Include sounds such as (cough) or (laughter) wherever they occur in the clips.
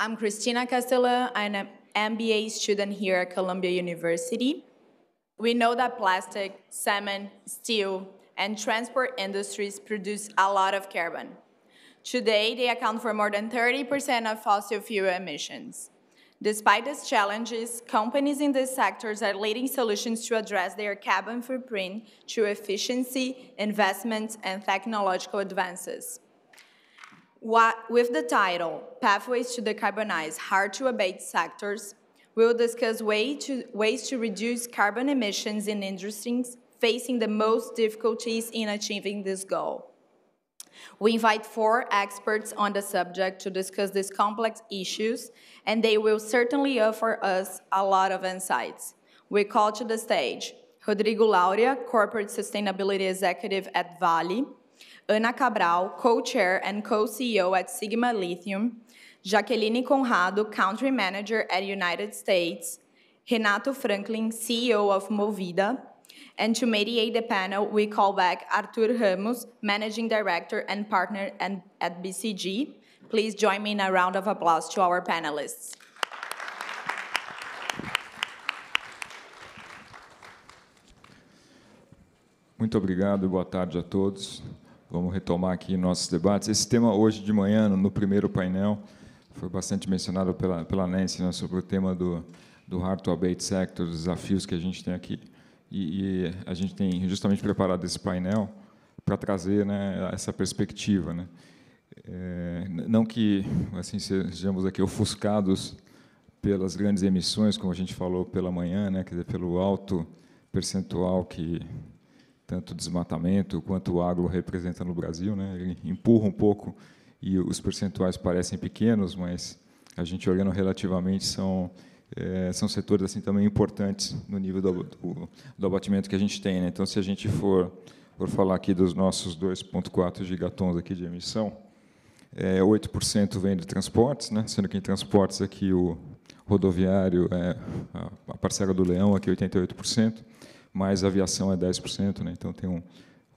I'm Cristina Castella. I'm an MBA student here at Columbia University. We know that plastic, cement, steel, and transport industries produce a lot of carbon. Today, they account for more than 30% of fossil fuel emissions. Despite these challenges, companies in these sectors are leading solutions to address their carbon footprint through efficiency, investments, and technological advances. What, with the title, Pathways to Decarbonize Hard-to-Abate Sectors, we'll discuss way to, ways to reduce carbon emissions in industries facing the most difficulties in achieving this goal. We invite four experts on the subject to discuss these complex issues, and they will certainly offer us a lot of insights. We call to the stage Rodrigo Lauria, Corporate Sustainability Executive at Vale, Ana Cabral, co-chair and co-CEO at Sigma Lithium, Jaqueline Conrado, Country Manager at United States, Renato Franklin, CEO of Movida, and to mediate the panel, we call back Artur Ramos, Managing Director and Partner at BCG. Please join me in a round of applause to our panelists. Muito obrigado boa tarde a todos. Vamos retomar aqui nossos debates. Esse tema hoje de manhã, no primeiro painel, foi bastante mencionado pela, pela Nancy, né, sobre o tema do, do hard to abate sector, os desafios que a gente tem aqui. E, e a gente tem justamente preparado esse painel para trazer né, essa perspectiva. Né? É, não que assim sejamos aqui ofuscados pelas grandes emissões, como a gente falou pela manhã, né, quer dizer, pelo alto percentual que tanto desmatamento quanto o agro representa no Brasil, né? Ele empurra um pouco e os percentuais parecem pequenos, mas a gente olhando relativamente são é, são setores assim também importantes no nível do, do, do abatimento que a gente tem. Né? Então, se a gente for, for falar aqui dos nossos 2,4 gigatons aqui de emissão, é, 8% vem de transportes, né? sendo que em transportes aqui o rodoviário é a, parcela do leão aqui 88%, mais a aviação é 10%, né? então tem um,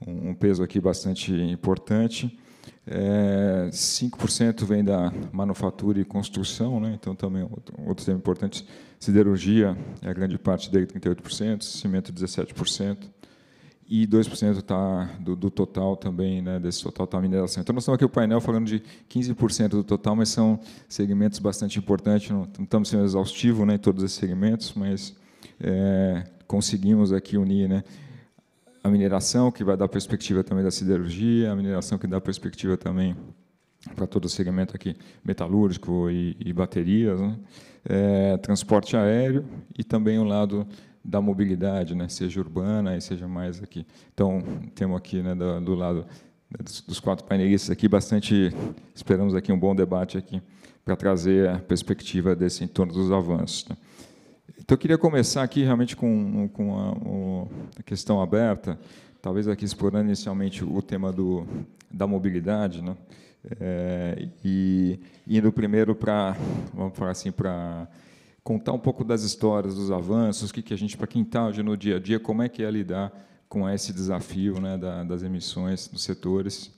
um peso aqui bastante importante. É, 5% vem da manufatura e construção, né? então também outro tema importante. Siderurgia é a grande parte dele, 38%, cimento 17%, e 2% está do, do, total também, né, desse total está a mineração. Então, nós estamos aqui o painel falando de 15% do total, mas são segmentos bastante importantes, não, não estamos sendo exaustivos né, em todos esses segmentos, mas é, conseguimos aqui unir né, a mineração, que vai dar perspectiva também da siderurgia, a mineração que dá perspectiva também para todo o segmento aqui metalúrgico e, e baterias, né? é, transporte aéreo e também o lado da mobilidade, né? seja urbana e seja mais aqui. Então, temos aqui né, do, do lado dos, dos, quatro painelistas aqui, bastante, esperamos aqui um bom debate aqui para trazer a perspectiva desse em torno dos avanços. Né? Então, eu queria começar aqui realmente com, com a, a questão aberta, talvez aqui explorando inicialmente o tema do, da mobilidade, né? É, e indo primeiro para, vamos falar assim, para contar um pouco das histórias, dos avanços, o que, que a gente, para quem está hoje no dia a dia, como é que é lidar com esse desafio né, da, das emissões dos setores.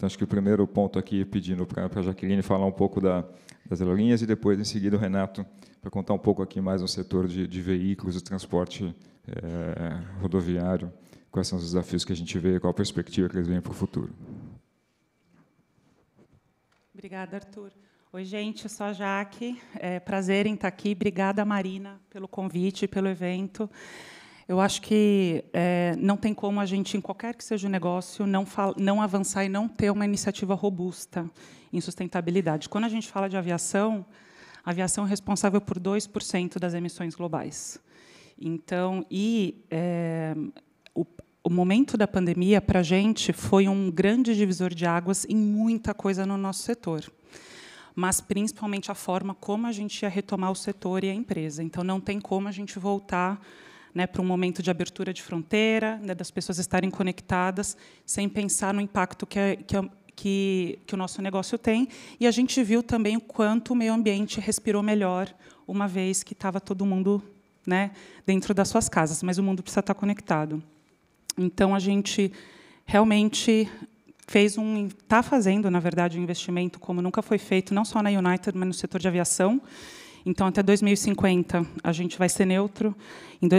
Então, acho que o primeiro ponto aqui, pedindo para a Jaqueline falar um pouco da, das aerolinhas e depois, em seguida, o Renato para contar um pouco aqui mais no setor de, de veículos e transporte é, rodoviário, quais são os desafios que a gente vê, qual a perspectiva que eles veem para o futuro. Obrigada, Arthur. Oi, gente, eu sou a Jaque. É prazer em estar aqui. Obrigada, Marina, pelo convite, pelo evento. Eu acho que é, não tem como a gente, em qualquer que seja o negócio, não, não avançar e não ter uma iniciativa robusta em sustentabilidade. Quando a gente fala de aviação, a aviação é responsável por 2% das emissões globais. Então, e é, o, o momento da pandemia, para a gente, foi um grande divisor de águas em muita coisa no nosso setor mas principalmente a forma como a gente ia retomar o setor e a empresa. Então, não tem como a gente voltar né, para um momento de abertura de fronteira, né, das pessoas estarem conectadas, sem pensar no impacto que, que, que, que o nosso negócio tem. E a gente viu também o quanto o meio ambiente respirou melhor, uma vez que estava todo mundo né, dentro das suas casas, mas o mundo precisa estar conectado. Então, a gente realmente fez um está fazendo, na verdade, um investimento como nunca foi feito, não só na United, mas no setor de aviação. Então, até 2050, a gente vai ser neutro.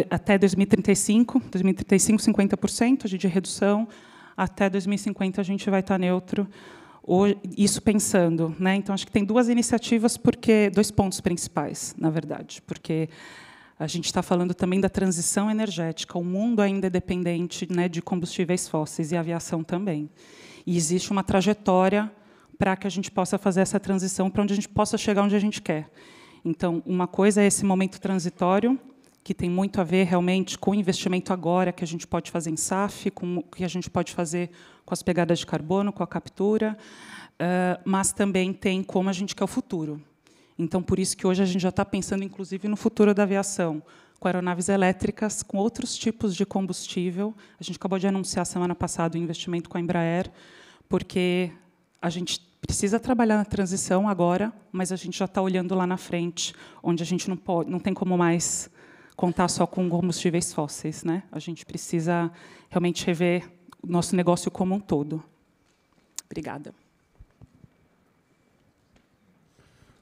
Até 2035, 2035, 50% de redução. Até 2050, a gente vai estar neutro. Isso pensando. Né? Então, acho que tem duas iniciativas, porque dois pontos principais, na verdade. Porque a gente está falando também da transição energética. O mundo ainda é dependente né, de combustíveis fósseis e a aviação também. E existe uma trajetória para que a gente possa fazer essa transição para onde a gente possa chegar onde a gente quer. Então, uma coisa é esse momento transitório, que tem muito a ver realmente com o investimento agora que a gente pode fazer em SAF, com o que a gente pode fazer com as pegadas de carbono, com a captura, mas também tem como a gente quer o futuro. Então, por isso que hoje a gente já está pensando, inclusive, no futuro da aviação, com aeronaves elétricas, com outros tipos de combustível. A gente acabou de anunciar semana passada o investimento com a Embraer, porque a gente precisa trabalhar na transição agora, mas a gente já está olhando lá na frente, onde a gente não pode, não tem como mais contar só com combustíveis fósseis, né? A gente precisa realmente rever o nosso negócio como um todo. Obrigada.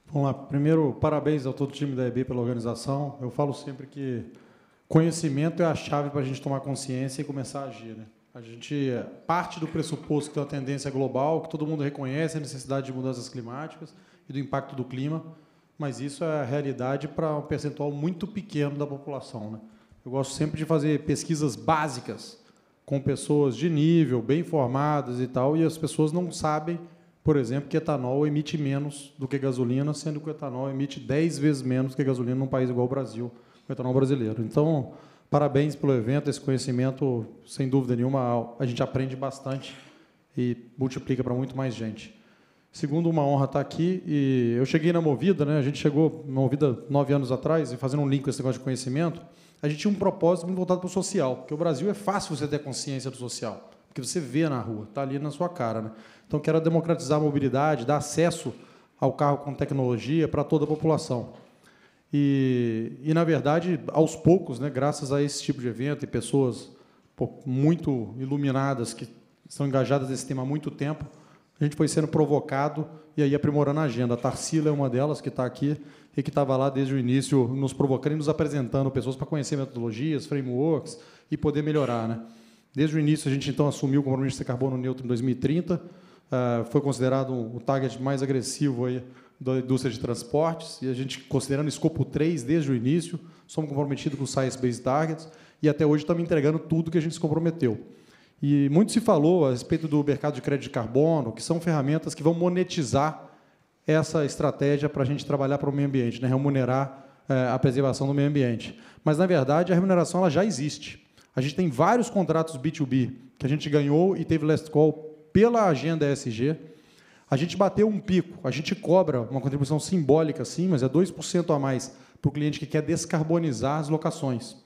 Vamos lá. Primeiro, parabéns ao todo o time da EB pela organização. Eu falo sempre que conhecimento é a chave para a gente tomar consciência e começar a agir. Né? A gente parte do pressuposto que tem uma tendência global, que todo mundo reconhece a necessidade de mudanças climáticas e do impacto do clima, mas isso é a realidade para um percentual muito pequeno da população. Né? Eu gosto sempre de fazer pesquisas básicas com pessoas de nível, bem formadas e tal, e as pessoas não sabem, por exemplo, que etanol emite menos do que gasolina, sendo que o etanol emite 10 vezes menos que gasolina num país igual ao Brasil, o etanol brasileiro. Então, Parabéns pelo evento, esse conhecimento, sem dúvida nenhuma, a gente aprende bastante e multiplica para muito mais gente. Segundo, uma honra estar aqui. E eu cheguei na Movida, né? a gente chegou na Movida nove anos atrás, e fazendo um link com esse negócio de conhecimento, a gente tinha um propósito muito voltado para o social, porque o Brasil é fácil você ter consciência do social, porque você vê na rua, está ali na sua cara. Né? Então, quero democratizar a mobilidade, dar acesso ao carro com tecnologia para toda a população. E, e, na verdade, aos poucos, né, graças a esse tipo de evento e pessoas muito iluminadas que estão engajadas nesse tema há muito tempo, a gente foi sendo provocado e aí aprimorando a agenda. A Tarsila é uma delas que está aqui e que estava lá desde o início nos provocando e nos apresentando pessoas para conhecer metodologias, frameworks e poder melhorar. Né? Desde o início, a gente então assumiu o compromisso de ser carbono neutro em 2030, uh, ah, foi considerado o target mais agressivo aí da indústria de transportes, e a gente, considerando escopo 3 desde o início, somos comprometidos com o Science Based Targets, e até hoje estamos entregando tudo que a gente se comprometeu. E muito se falou a respeito do mercado de crédito de carbono, que são ferramentas que vão monetizar essa estratégia para a gente trabalhar para o meio ambiente, né? remunerar é, a preservação do meio ambiente. Mas, na verdade, a remuneração ela já existe. A gente tem vários contratos B2B que a gente ganhou e teve last call pela agenda ESG, a gente bateu um pico, a gente cobra uma contribuição simbólica, sim, mas é 2% a mais para o cliente que quer descarbonizar as locações.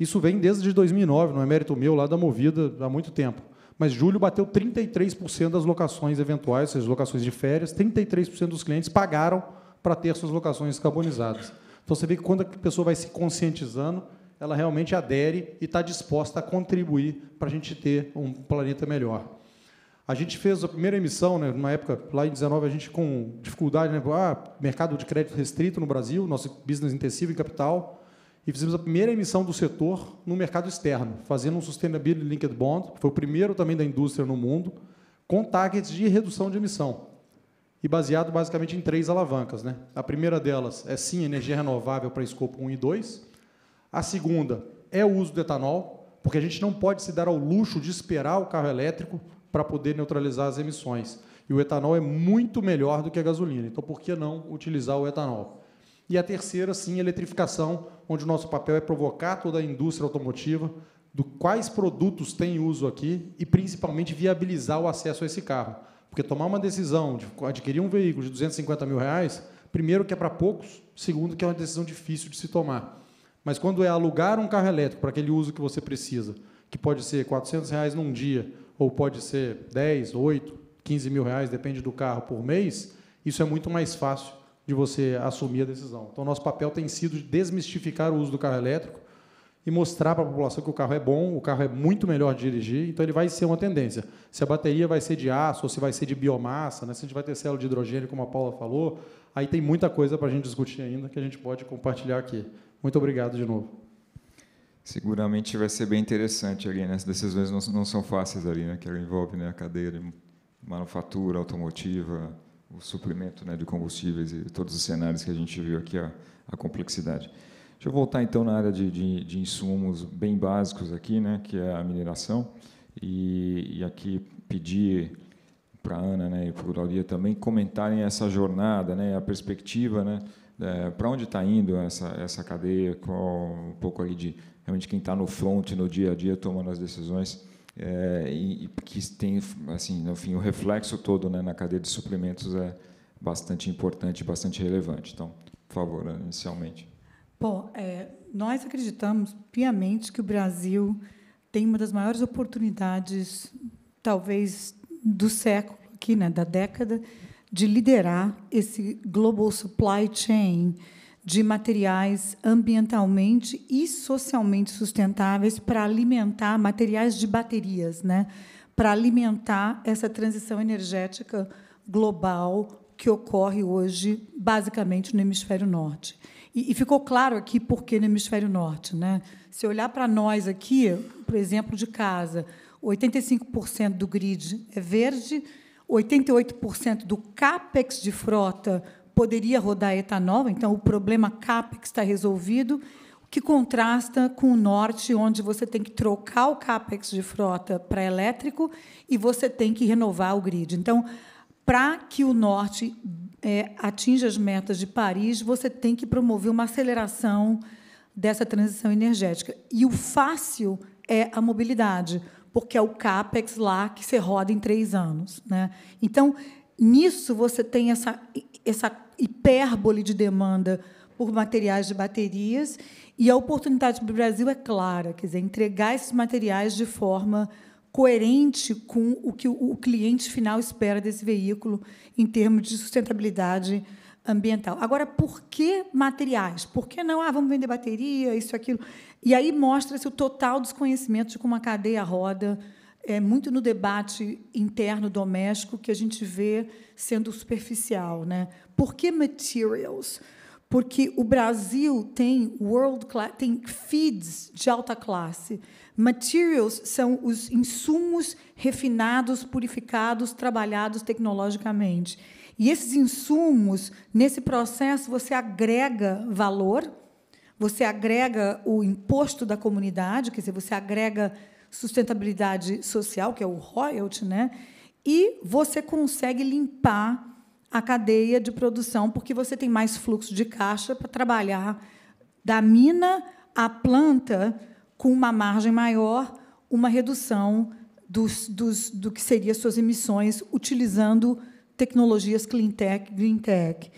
Isso vem desde 2009, não é mérito meu, lá da Movida, há muito tempo. Mas julho bateu 33% das locações eventuais, ou seja, locações de férias, 33% dos clientes pagaram para ter suas locações descarbonizadas. Então você vê que quando a pessoa vai se conscientizando, ela realmente adere e está disposta a contribuir para a gente ter um planeta melhor. A gente fez a primeira emissão, né, numa época, lá em 19, a gente com dificuldade, né, ah, mercado de crédito restrito no Brasil, nosso business intensivo em capital, e fizemos a primeira emissão do setor no mercado externo, fazendo um Sustainability Linked Bond, que foi o primeiro também da indústria no mundo, com targets de redução de emissão. E baseado basicamente em três alavancas. Né? A primeira delas é sim energia renovável para escopo 1 e 2. A segunda é o uso do etanol, porque a gente não pode se dar ao luxo de esperar o carro elétrico para poder neutralizar as emissões. E o etanol é muito melhor do que a gasolina. Então, por que não utilizar o etanol? E a terceira, sim, eletrificação, onde o nosso papel é provocar toda a indústria automotiva do quais produtos têm uso aqui e, principalmente, viabilizar o acesso a esse carro. Porque tomar uma decisão de adquirir um veículo de 250 mil reais, primeiro que é para poucos, segundo que é uma decisão difícil de se tomar. Mas quando é alugar um carro elétrico para aquele uso que você precisa, que pode ser 400 reais num dia ou pode ser 10, 8, 15 mil reais, depende do carro, por mês, isso é muito mais fácil de você assumir a decisão. Então, nosso papel tem sido desmistificar o uso do carro elétrico e mostrar para a população que o carro é bom, o carro é muito melhor de dirigir, então ele vai ser uma tendência. Se a bateria vai ser de aço ou se vai ser de biomassa, né? se a gente vai ter célula de hidrogênio, como a Paula falou, aí tem muita coisa para a gente discutir ainda que a gente pode compartilhar aqui. Muito obrigado de novo. Seguramente vai ser bem interessante ali, né? As decisões não, não são fáceis ali, né? Que envolve né, a cadeia de manufatura automotiva, o suprimento né, de combustíveis e todos os cenários que a gente viu aqui, a, a complexidade. Deixa eu voltar então na área de, de, de, insumos bem básicos aqui, né, que é a mineração, e, e aqui pedir para a Ana né, e para o também comentarem essa jornada, né, a perspectiva, né, é, para onde está indo essa, essa cadeia, qual um pouco ali de realmente quem está no front, no dia a dia, tomando as decisões, é, e, e, que tem, assim, no fim, o reflexo todo né, na cadeia de suprimentos é bastante importante, bastante relevante. Então, por favor, inicialmente. Bom, é, nós acreditamos piamente que o Brasil tem uma das maiores oportunidades, talvez do século, aqui, né, da década, de liderar esse global supply chain de materiais ambientalmente e socialmente sustentáveis para alimentar materiais de baterias, né, para alimentar essa transição energética global que ocorre hoje basicamente no hemisfério norte. E, e ficou claro aqui por que no hemisfério norte. Né? Se olhar para nós aqui, por exemplo, de casa, 85% do grid é verde, 88% do CAPEX de frota poderia rodar etanol, então o problema CAPEX está resolvido, o que contrasta com o norte, onde você tem que trocar o CAPEX de frota para elétrico e você tem que renovar o grid. Então, para que o norte é, atinja as metas de Paris, você tem que promover uma aceleração dessa transição energética. E o fácil é a mobilidade, porque é o CAPEX lá que você roda em três anos. Né? Então, nisso você tem essa, essa hipérbole de demanda por materiais de baterias, e a oportunidade para o Brasil é clara, quer dizer, entregar esses materiais de forma coerente com o que o cliente final espera desse veículo em termos de sustentabilidade ambiental. Agora, por que materiais? Por que não? Ah, vamos vender bateria, isso, aquilo. E aí mostra-se o total desconhecimento de como a cadeia roda, é muito no debate interno doméstico que a gente vê sendo superficial. Né? Por que materials? Porque o Brasil tem world class, tem feeds de alta classe. Materials são os insumos refinados, purificados, trabalhados tecnologicamente. E esses insumos, nesse processo, você agrega valor, você agrega o imposto da comunidade, quer dizer, você agrega sustentabilidade social, que é o royalty, né? e você consegue limpar a cadeia de produção, porque você tem mais fluxo de caixa para trabalhar da mina à planta com uma margem maior, uma redução dos, dos, do que seriam suas emissões, utilizando tecnologias clean tech, green tech.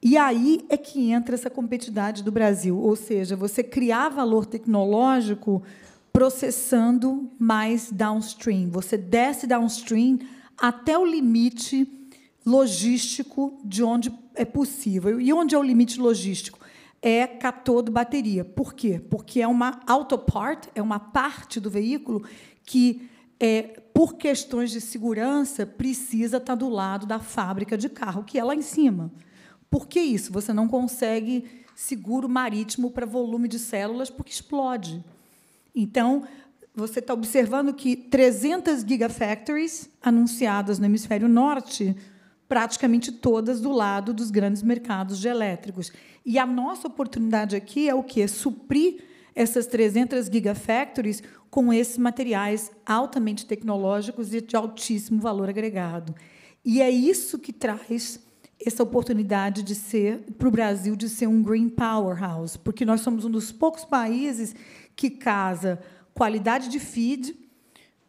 E aí é que entra essa competitividade do Brasil, ou seja, você criar valor tecnológico processando mais downstream. Você desce downstream até o limite logístico de onde é possível. E onde é o limite logístico? É catodo bateria. Por quê? Porque é uma autopart, é uma parte do veículo que, é, por questões de segurança, precisa estar do lado da fábrica de carro, que é lá em cima. Por que isso? Você não consegue seguro marítimo para volume de células porque explode. Então, você está observando que 300 gigafactories anunciadas no hemisfério norte praticamente todas do lado dos grandes mercados de elétricos. E a nossa oportunidade aqui é o quê? Suprir essas 300 gigafactories com esses materiais altamente tecnológicos e de altíssimo valor agregado. E é isso que traz essa oportunidade de ser para o Brasil de ser um green powerhouse, porque nós somos um dos poucos países que casa qualidade de feed,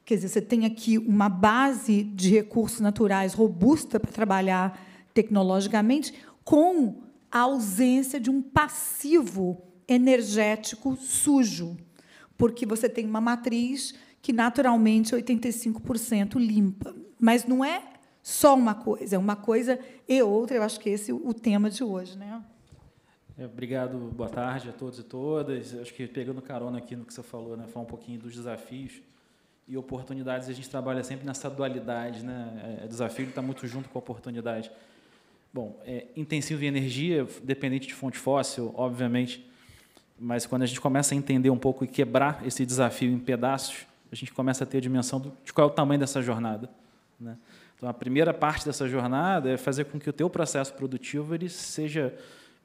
Quer dizer, você tem aqui uma base de recursos naturais robusta para trabalhar tecnologicamente, com a ausência de um passivo energético sujo, porque você tem uma matriz que naturalmente é 85% limpa. Mas não é só uma coisa, é uma coisa e outra. Eu acho que esse é o tema de hoje, né? É, obrigado, boa tarde a todos e todas. Acho que pegando carona aqui no que você falou, né, falar um pouquinho dos desafios e oportunidades, a gente trabalha sempre nessa dualidade, né? É, desafio está muito junto com a oportunidade. Bom, é, intensivo em energia, dependente de fonte fóssil, obviamente, mas quando a gente começa a entender um pouco e quebrar esse desafio em pedaços, a gente começa a ter a dimensão de qual é o tamanho dessa jornada. Né? Então, a primeira parte dessa jornada é fazer com que o teu processo produtivo ele seja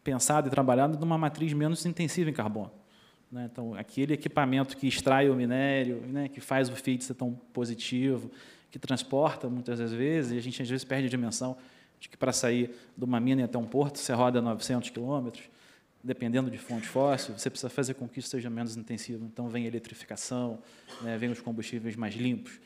pensado e trabalhado numa matriz menos intensiva em carbono. Né? Então, aquele equipamento que extrai o minério, né, que faz o feed ser tão positivo, que transporta muitas das vezes, e a gente às vezes perde a dimensão de que para sair de uma mina até um porto você roda 900 quilômetros, dependendo de fonte fóssil, você precisa fazer com que isso seja menos intensivo. Então, vem a eletrificação, né, vem os combustíveis mais limpos.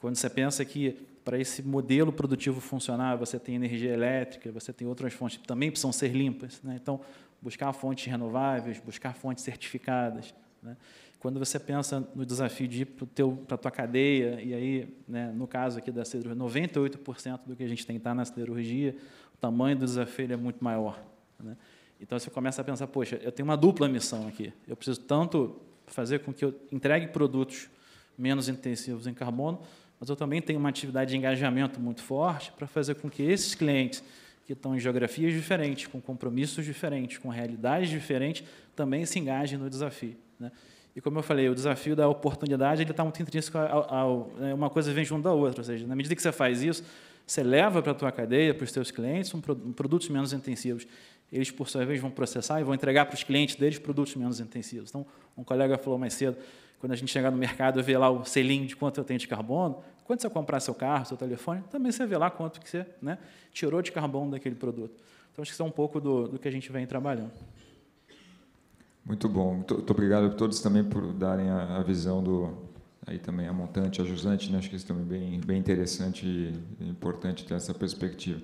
Quando você pensa que para esse modelo produtivo funcionar, você tem energia elétrica, você tem outras fontes que também precisam ser limpas. Né? Então, buscar fontes renováveis, buscar fontes certificadas. Né? Quando você pensa no desafio de ir para a tua cadeia, e aí, né, no caso aqui da siderurgia, 98% do que a gente tem está na siderurgia, o tamanho do desafio é muito maior. Né? Então, você começa a pensar, poxa, eu tenho uma dupla missão aqui. Eu preciso tanto fazer com que eu entregue produtos menos intensivos em carbono, mas eu também tenho uma atividade de engajamento muito forte para fazer com que esses clientes que estão em geografias diferentes, com compromissos diferentes, com realidades diferentes, também se engajem no desafio. Né? E como eu falei, o desafio da oportunidade ele está muito intrínseco ao, ao, né, uma coisa vem junto da outra, ou seja, na medida que você faz isso, você leva para a tua cadeia, para os seus clientes, um, produtos menos intensivos. Eles, por sua vez, vão processar e vão entregar para os clientes deles produtos menos intensivos. Então, um colega falou mais cedo, quando a gente chegar no mercado e ver lá o selinho de quanto eu tenho de carbono, quando você comprar seu carro, seu telefone, também você vê lá quanto que você né, tirou de carbono daquele produto. Então, acho que isso é um pouco do, do que a gente vem trabalhando. Muito bom. Muito, muito obrigado a todos também por darem a, a, visão do aí também a montante, a jusante. Né? Acho que isso também é bem bem interessante e importante ter essa perspectiva.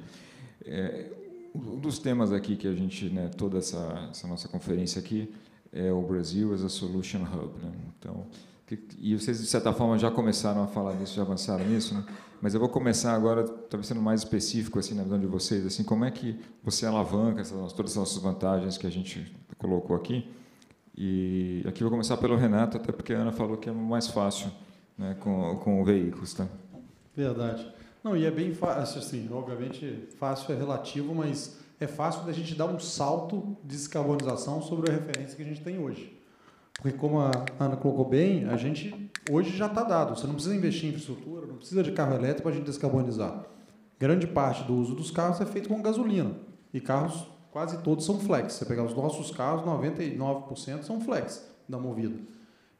É, um dos temas aqui que a gente, né, toda essa, essa nossa conferência aqui é o Brasil as a Solution Hub. Né? Então, e vocês, de certa forma, já começaram a falar nisso, já avançaram nisso, né? mas eu vou começar agora, talvez sendo mais específico assim, na visão de vocês, assim, como é que você alavanca essas, todas as nossas vantagens que a gente colocou aqui. E aqui vou começar pelo Renato, até porque a Ana falou que é mais fácil né, com, com veículos. Tá? Verdade. Não, e é bem fácil, assim, obviamente, fácil é relativo, mas é fácil da gente dar um salto de descarbonização sobre a referência que a gente tem hoje. Porque, como a Ana colocou bem, a gente hoje já está dado. Você não precisa investir em infraestrutura, não precisa de carro elétrico para a gente descarbonizar. Grande parte do uso dos carros é feito com gasolina. E carros, quase todos são flex. Você pegar os nossos carros, 99% são flex da movida.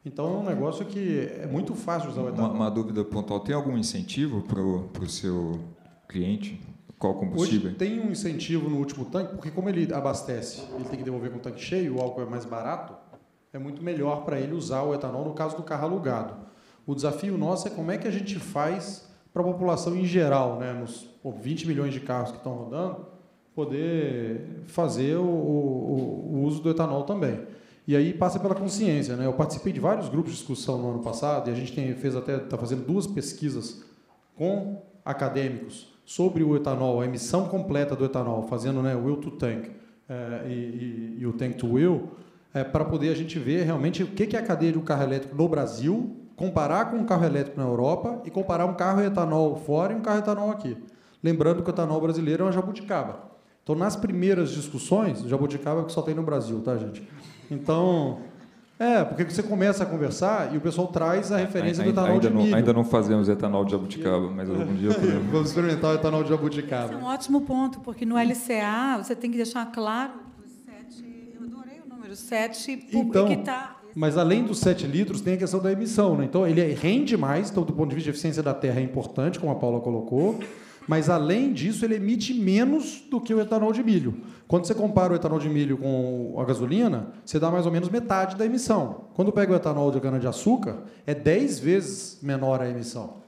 Então é um negócio que é muito fácil usar o etanol. Uma, uma dúvida pontual: tem algum incentivo para o seu cliente? Qual combustível? Hoje tem um incentivo no último tanque, porque como ele abastece, ele tem que devolver com o tanque cheio, o álcool é mais barato, é muito melhor para ele usar o etanol no caso do carro alugado. O desafio nosso é como é que a gente faz para a população em geral, né, nos pô, 20 milhões de carros que estão rodando, poder fazer o, o, o, uso do etanol também. E aí passa pela consciência. Né? Eu participei de vários grupos de discussão no ano passado e a gente tem, fez até está fazendo duas pesquisas com acadêmicos sobre o etanol, a emissão completa do etanol, fazendo né, will to tank é, e, e, e, o tank to will, é, para poder a gente ver realmente o que é a cadeia de um carro elétrico no Brasil, comparar com um carro elétrico na Europa e comparar um carro etanol fora e um carro etanol aqui. Lembrando que o etanol brasileiro é uma jabuticaba. Então, nas primeiras discussões, jabuticaba é que só tem no Brasil, tá, gente? Então, é, porque você começa a conversar e o pessoal traz a referência ainda, do etanol ainda de não, milho. Ainda não fazemos etanol de jabuticaba, mas algum dia podemos. (laughs) Vamos experimentar o etanol de jabuticaba. Esse é um ótimo ponto, porque no LCA você tem que deixar claro número, sete, então, que tá, mas além dos 7 litros, tem a questão da emissão. Né? Então, ele rende mais, então, do ponto de vista de eficiência da terra, é importante, como a Paula colocou. Mas, além disso, ele emite menos do que o etanol de milho. Quando você compara o etanol de milho com a gasolina, você dá mais ou menos metade da emissão. Quando pega o etanol de cana-de-açúcar, é 10 vezes menor a emissão.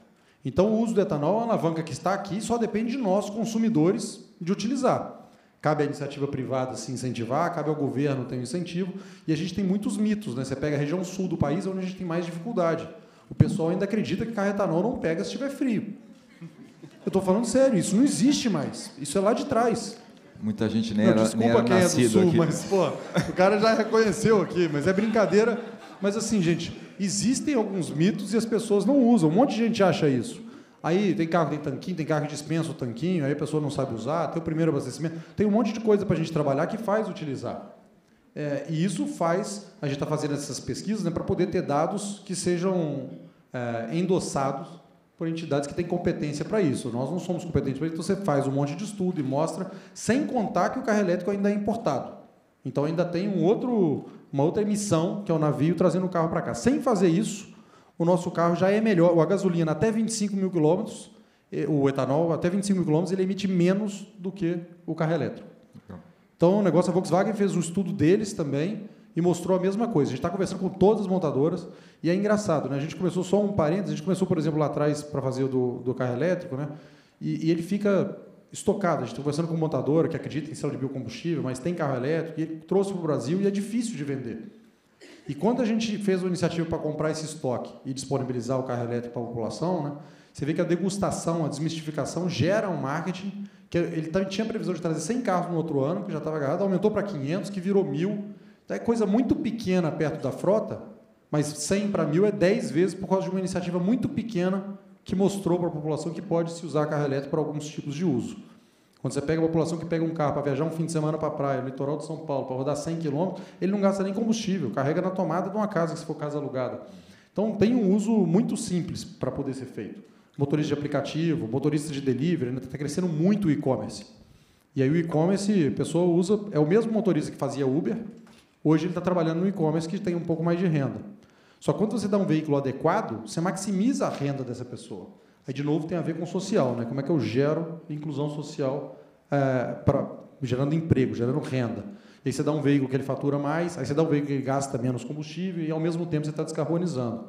Então, o uso do etanol, a alavanca que está aqui, só depende de nós, consumidores, de utilizar. Cabe à iniciativa privada se incentivar, cabe ao governo ter um incentivo. E a gente tem muitos mitos. Né? Você pega a região sul do país, onde a gente tem mais dificuldade. O pessoal ainda acredita que carro etanol não pega se estiver frio. Eu estou falando sério, isso não existe mais. Isso é lá de trás. Muita gente nem Não, era, desculpa nem era quem é do nascido sul, aqui. mas, pô, o cara já reconheceu aqui, mas é brincadeira. Mas assim, gente, existem alguns mitos e as pessoas não usam. Um monte de gente acha isso. Aí tem carro que tem tanquinho, tem carro que dispensa o tanquinho, aí a pessoa não sabe usar, tem o primeiro abastecimento. Tem um monte de coisa para a gente trabalhar que faz utilizar. É, e isso faz, a gente está fazendo essas pesquisas né, para poder ter dados que sejam é, endossados por entidades que têm competência para isso. Nós não somos competentes para isso, então você faz um monte de estudo e mostra, sem contar que o carro elétrico ainda é importado. Então ainda tem um outro, uma outra emissão, que é o navio trazendo o carro para cá. Sem fazer isso, o nosso carro já é melhor. A gasolina até 25 mil quilômetros, o etanol até 25 mil quilômetros, ele emite menos do que o carro elétrico. Então, o negócio, a Volkswagen fez um estudo deles também e mostrou a mesma coisa. A gente está conversando com todas as montadoras e é engraçado, né? A gente começou só um parênteses, a gente começou, por exemplo, lá atrás para fazer o do, do carro elétrico, né? E, e, ele fica estocado. A gente está conversando com uma montadora que acredita em céu de biocombustível, mas tem carro elétrico, e ele trouxe para o Brasil e é difícil de vender. E quando a gente fez uma iniciativa para comprar esse estoque e disponibilizar o carro elétrico para a população, né? Você vê que a degustação, a desmistificação gera um marketing que ele tinha previsão de trazer 100 carros no outro ano, que já estava agarrado, aumentou para 500, que virou 1.000. Então, é coisa muito pequena perto da frota, mas 100 para 1.000 é 10 vezes por causa de uma iniciativa muito pequena que mostrou para a população que pode se usar carro elétrico para alguns tipos de uso. Quando você pega a população que pega um carro para viajar um fim de semana para a praia, no litoral de São Paulo, para rodar 100 km, ele não gasta nem combustível, carrega na tomada de uma casa, se for casa alugada. Então, tem um uso muito simples para poder ser feito motorista de aplicativo, motorista de delivery, está crescendo muito o e-commerce. E aí o e-commerce, a pessoa usa, é o mesmo motorista que fazia Uber, hoje ele está trabalhando no e-commerce que tem um pouco mais de renda. Só que quando você dá um veículo adequado, você maximiza a renda dessa pessoa. Aí, de novo, tem a ver com social, né? como é que eu gero inclusão social é, pra, gerando emprego, gerando renda. E aí você dá um veículo que ele fatura mais, aí você dá um veículo que gasta menos combustível e, ao mesmo tempo, você está descarbonizando.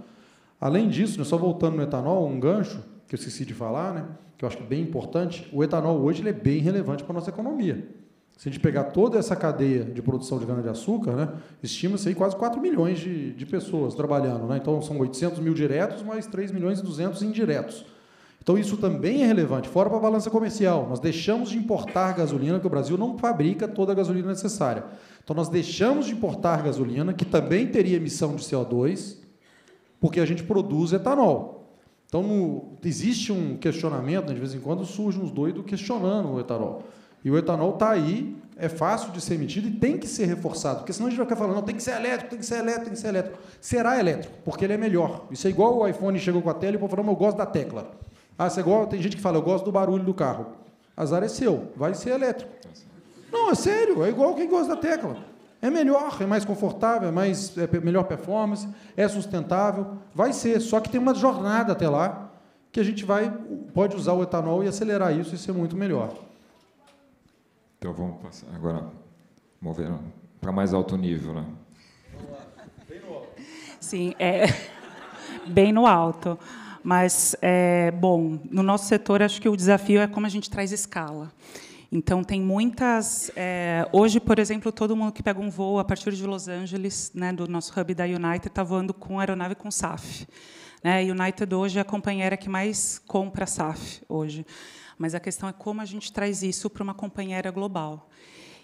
Além disso, né, só voltando no etanol, um gancho, que eu esqueci de falar, né, que eu acho que é bem importante, o etanol hoje ele é bem relevante para a nossa economia. Se a gente pegar toda essa cadeia de produção de cana-de-açúcar, né, estima-se quase 4 milhões de, de pessoas trabalhando. Né? Então, são 800 mil diretos, mais 3 milhões e 200 indiretos. Então, isso também é relevante, fora para a balança comercial. Nós deixamos de importar gasolina, porque o Brasil não fabrica toda a gasolina necessária. Então, nós deixamos de importar gasolina, que também teria emissão de CO2, porque a gente produz etanol. Então, no, existe um questionamento, né, de vez em quando surge uns doidos questionando o etanol. E o etanol está aí, é fácil de ser emitido e tem que ser reforçado, porque senão a gente vai ficar falando, não, tem que ser elétrico, tem que ser elétrico, tem que ser elétrico. Será elétrico, porque ele é melhor. Isso é igual o iPhone chegou com a tela e o povo falou, eu gosto da tecla. Ah, é igual, tem gente que fala, eu gosto do barulho do carro. Azar é seu, vai ser elétrico. Não, é sério, é igual quem gosta da tecla. É melhor, é mais confortável, é mais é melhor performance, é sustentável, vai ser. Só que tem uma jornada até lá que a gente vai pode usar o etanol e acelerar isso e ser muito melhor. Então vamos passar agora mover para mais alto nível, né? Sim, é (laughs) bem no alto. Mas, é, bom, no nosso setor, acho que o desafio é como a gente traz escala. Então, tem muitas. É, hoje, por exemplo, todo mundo que pega um voo a partir de Los Angeles, né, do nosso hub da United, está voando com aeronave com SAF. Né? United hoje é a companheira que mais compra SAF hoje. Mas a questão é como a gente traz isso para uma companheira global.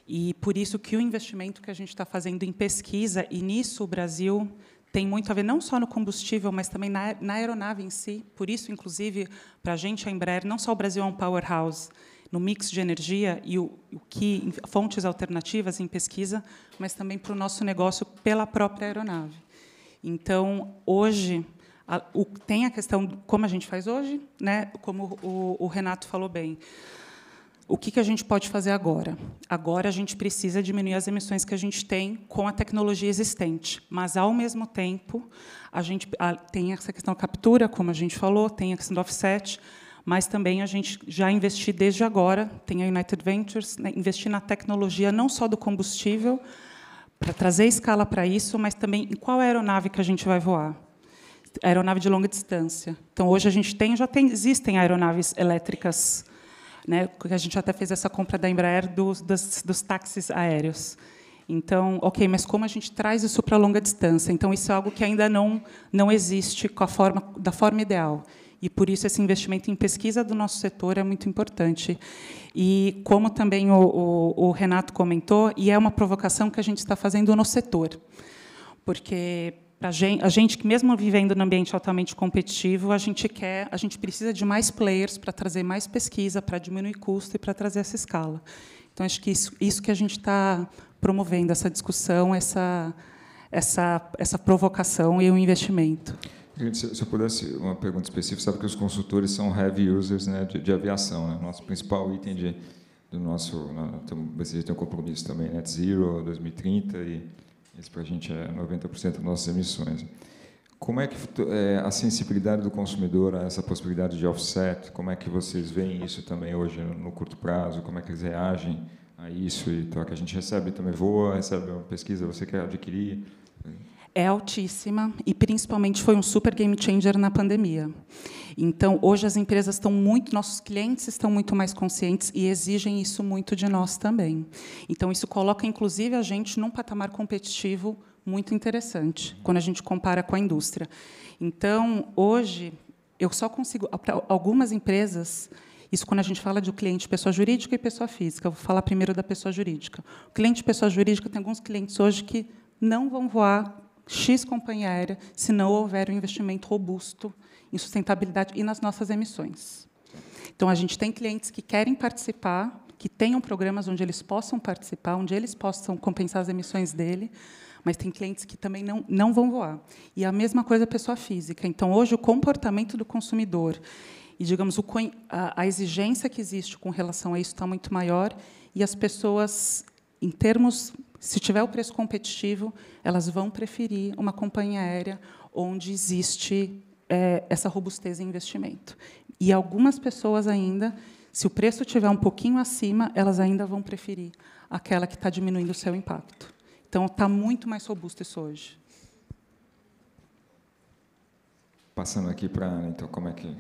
E por isso que o investimento que a gente está fazendo em pesquisa, e nisso o Brasil tem muito a ver não só no combustível, mas também na, na aeronave em si. Por isso, inclusive, para a gente, a Embraer, não só o Brasil é um powerhouse no mix de energia e o, o que fontes alternativas em pesquisa, mas também para o nosso negócio pela própria aeronave. Então, hoje, a, o, tem a questão como a gente faz hoje, né? Como o, o Renato falou bem. O que, que, a gente pode fazer agora? Agora a gente precisa diminuir as emissões que a gente tem com a tecnologia existente, mas ao mesmo tempo a gente tem essa questão da captura, como a gente falou, tem a questão do offset, mas também a gente já investir desde agora, tem a United Ventures, né, investir na tecnologia não só do combustível, para trazer escala para isso, mas também em qual aeronave que a gente vai voar. Aeronave de longa distância. Então, hoje a gente tem, já tem, existem aeronaves elétricas, né, a gente até fez essa compra da Embraer dos, dos, dos táxis aéreos. Então, ok, mas como a gente traz isso para longa distância? Então, isso é algo que ainda não não existe forma da forma ideal. E por isso esse investimento em pesquisa do nosso setor é muito importante. E como também o, o, o Renato comentou, e é uma provocação que a gente está fazendo no setor, porque a gente, a gente que mesmo vivendo no ambiente altamente competitivo, a gente quer, a gente precisa de mais players para trazer mais pesquisa, para diminuir custo e para trazer essa escala. Então acho que isso, isso que a gente está promovendo essa discussão, essa essa essa provocação e o investimento. Se, se eu pudesse uma pergunta específica, sabe que os consultores são heavy users né, de, de aviação, né? Nosso principal item de, do nosso, você tem um compromisso também, net zero 2030 e isso para a gente é 90% das nossas emissões. Como é que é, a sensibilidade do consumidor a essa possibilidade de offset? Como é que vocês veem isso também hoje no curto prazo? Como é que eles reagem a isso? Então, que a gente recebe também voa, recebe uma pesquisa, você quer adquirir? é altíssima e principalmente foi um super game changer na pandemia. Então, hoje as empresas estão muito, nossos clientes estão muito mais conscientes e exigem isso muito de nós também. Então, isso coloca inclusive a gente num patamar competitivo muito interessante quando a gente compara com a indústria. Então, hoje eu só consigo algumas empresas isso quando a gente fala de cliente pessoa jurídica e pessoa física. Eu vou falar primeiro da pessoa jurídica. O cliente pessoa jurídica tem alguns clientes hoje que não vão voar X companhia aérea se não houver um investimento robusto em sustentabilidade e nas nossas emissões. Então, a gente tem clientes que querem participar, que tenham programas onde eles possam participar, onde eles possam compensar as emissões dele, mas tem clientes que também não, não vão voar. E a mesma coisa a pessoa física. Então, hoje, o comportamento do consumidor e, digamos, o, a, a exigência que existe com relação a isso está muito maior, e as pessoas, em termos se tiver o preço competitivo, elas vão preferir uma companhia aérea onde existe é, essa robustez em investimento. E algumas pessoas ainda, se o preço estiver um pouquinho acima, elas ainda vão preferir aquela que está diminuindo o seu impacto. Então, está muito mais robusto isso hoje. Passando aqui para Ana, então, como é que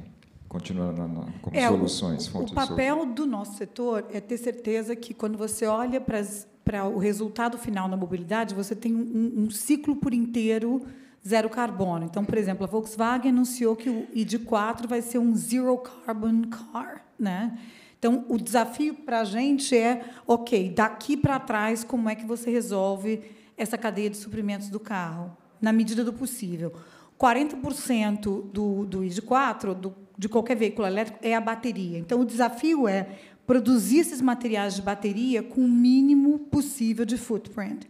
continua na, na, como é, soluções? O, o papel do nosso setor é ter certeza que, quando você olha para as para o resultado final na mobilidade, você tem um, um, ciclo por inteiro zero carbono. Então, por exemplo, a Volkswagen anunciou que o ID4 vai ser um zero carbon car, né? Então, o desafio para a gente é, ok, daqui para trás, como é que você resolve essa cadeia de suprimentos do carro, na medida do possível. 40% do, do ID4, do, de qualquer veículo elétrico, é a bateria. Então, o desafio é produzir esses materiais de bateria com o mínimo possível de footprint.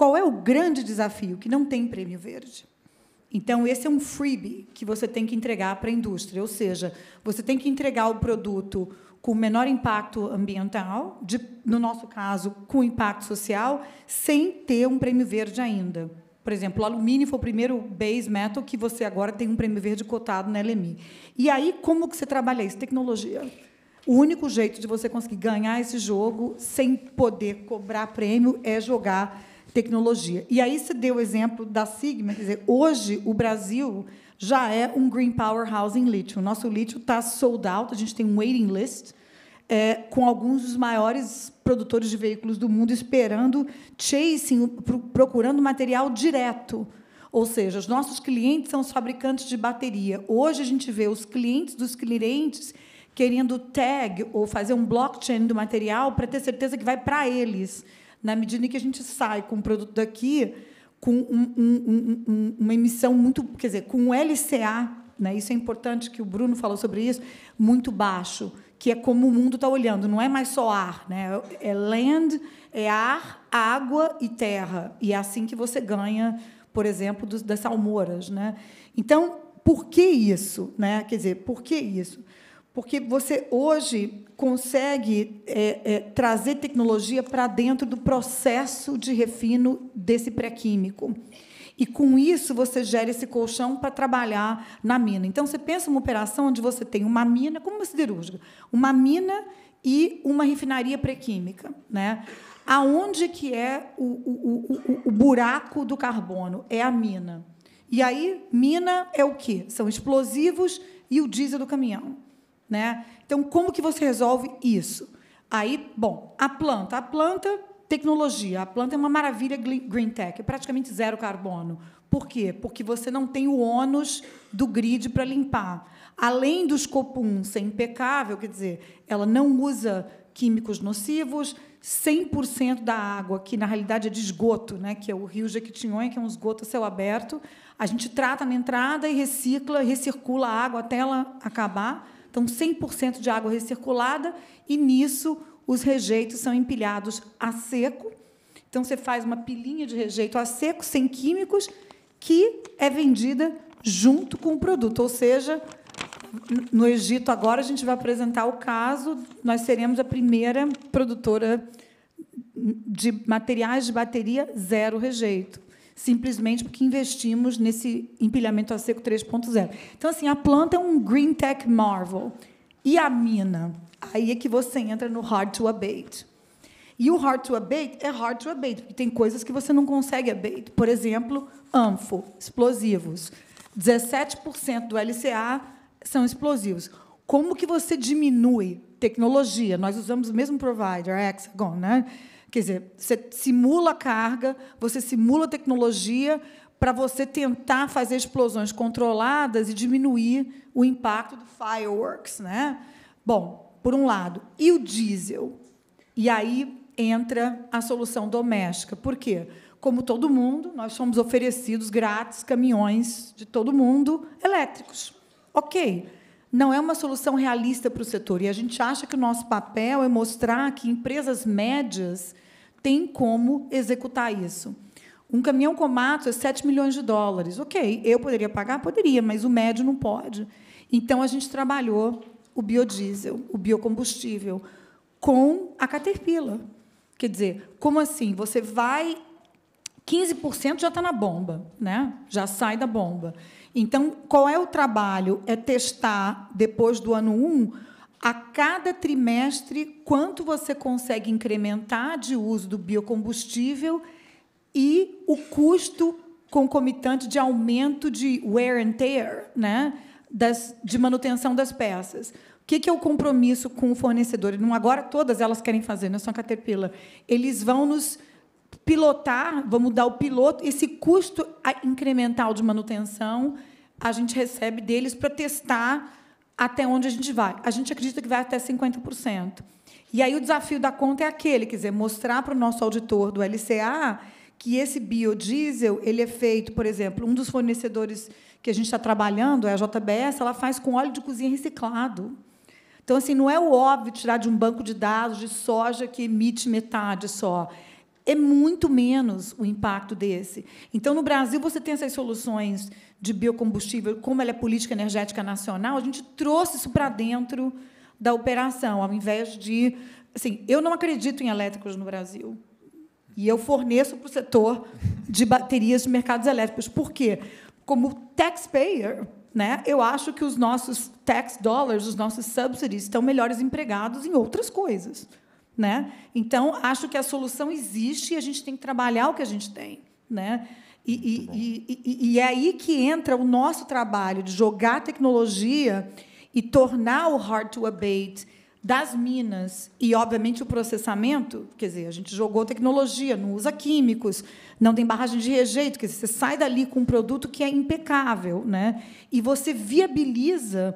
Qual é o grande desafio? Que não tem prêmio verde. Então, esse é um freebie que você tem que entregar para a indústria, ou seja, você tem que entregar o produto com menor impacto ambiental, de, no nosso caso, com impacto social, sem ter um prêmio verde ainda. Por exemplo, o alumínio foi o primeiro base metal que você agora tem um prêmio verde cotado na LMI. E aí, como que você trabalha isso? Tecnologia. O único jeito de você conseguir ganhar esse jogo sem poder cobrar prêmio é jogar tecnologia. E aí se deu o exemplo da Sigma, quer dizer, hoje o Brasil já é um green powerhouse em lítio. O nosso lítio está sold out, a gente tem um waiting list é, com alguns dos maiores produtores de veículos do mundo esperando, chasing, procurando material direto. Ou seja, os nossos clientes são os fabricantes de bateria. Hoje a gente vê os clientes dos clientes querendo tag ou fazer um blockchain do material para ter certeza que vai para eles. Na medida em que a gente sai com um produto daqui com um, um, um, uma emissão muito, quer dizer, com um LCA, né? Isso é importante que o Bruno falou sobre isso, muito baixo, que é como o mundo está olhando. Não é mais só ar, né? É land, é ar, água e terra. E é assim que você ganha, por exemplo, dos, das salmouras, né? Então, por que isso, né? Quer dizer, por que isso? Porque você hoje consegue é, é, trazer tecnologia para dentro do processo de refino desse pré-químico. E com isso você gera esse colchão para trabalhar na mina. Então você pensa uma operação onde você tem uma mina, como uma siderúrgica, uma mina e uma refinaria pré-química, né? Aonde que é o, o, o, o buraco do carbono? É a mina. E aí, mina é o quê? São explosivos e o diesel do caminhão. Né? Então, como que você resolve isso? Aí, bom, a planta. A planta, tecnologia. A planta é uma maravilha green tech, é praticamente zero carbono. Por quê? Porque você não tem o ônus do grid para limpar. além do escopo 1 ser impecável, quer dizer, ela não usa químicos nocivos, 100% da água, que na realidade é de esgoto, né, que é o rio Jequitinhonha, que é um esgoto a céu aberto, a gente trata na entrada e recicla, recircula a água até ela acabar. Então, 100% de água recirculada, e nisso os rejeitos são empilhados a seco. Então, você faz uma pilinha de rejeito a seco, sem químicos, que é vendida junto com o produto, ou seja, no Egito, agora a gente vai apresentar o caso, nós seremos a primeira produtora de materiais de bateria zero rejeito, simplesmente porque investimos nesse empilhamento a seco 3.0. Então, assim, a planta é um green tech marvel. E a mina? Aí é que você entra no hard to abate. E o hard to abate é hard to abate, porque tem coisas que você não consegue abate. Por exemplo, ANFO, explosivos. 17% do LCA são explosivos. Como que você diminui tecnologia? Nós usamos o mesmo provider, a Hexagon, né? Quer dizer, você simula a carga, você simula a tecnologia para você tentar fazer explosões controladas e diminuir o impacto do fireworks, né? Bom, por um lado, e o diesel? E aí entra a solução doméstica. Por quê? Como todo mundo, nós somos oferecidos grátis caminhões de todo mundo elétricos. Ok, não é uma solução realista para o setor. E a gente acha que o nosso papel é mostrar que empresas médias têm como executar isso. Um caminhão Komatsu é 7 milhões de dólares. Ok, eu poderia pagar? Poderia, mas o médio não pode. Então, a gente trabalhou o biodiesel, o biocombustível, com a Caterpillar. Quer dizer, como assim? Você vai... 15% já está na bomba, né? já sai da bomba. Então, qual é o trabalho? É testar, depois do ano 1, um, a cada trimestre, quanto você consegue incrementar de uso do biocombustível e o custo concomitante de aumento de wear and tear, né? Das, de manutenção das peças. O que, é o compromisso com o fornecedor? Não agora todas elas querem fazer, não é só a Caterpillar. Eles vão nos pilotar, vamos dar o piloto, esse custo incremental de manutenção, a gente recebe deles para testar até onde a gente vai. A gente acredita que vai até 50%. E aí o desafio da conta é aquele, quer dizer, mostrar para o nosso auditor do LCA que esse biodiesel ele é feito, por exemplo, um dos fornecedores que a gente está trabalhando, é a JBS, ela faz com óleo de cozinha reciclado. Então, assim, não é o óbvio tirar de um banco de dados de soja que emite metade só é muito menos o impacto desse. Então, no Brasil, você tem essas soluções de biocombustível, como ela é política energética nacional, a gente trouxe isso para dentro da operação, ao invés de. Assim, eu não acredito em elétricos no Brasil. E eu forneço para o setor de baterias de mercados elétricos. Por quê? Como taxpayer, né, eu acho que os nossos tax dollars, os nossos subsidies, estão melhores empregados em outras coisas. Né? Então, acho que a solução existe e a gente tem que trabalhar o que a gente tem. Né? E, e, e, e, é aí que entra o nosso trabalho de jogar tecnologia e tornar o hard to abate das minas e, obviamente, o processamento. Quer dizer, a gente jogou tecnologia, não usa químicos, não tem barragem de rejeito. Quer dizer, você sai dali com um produto que é impecável. Né? E você viabiliza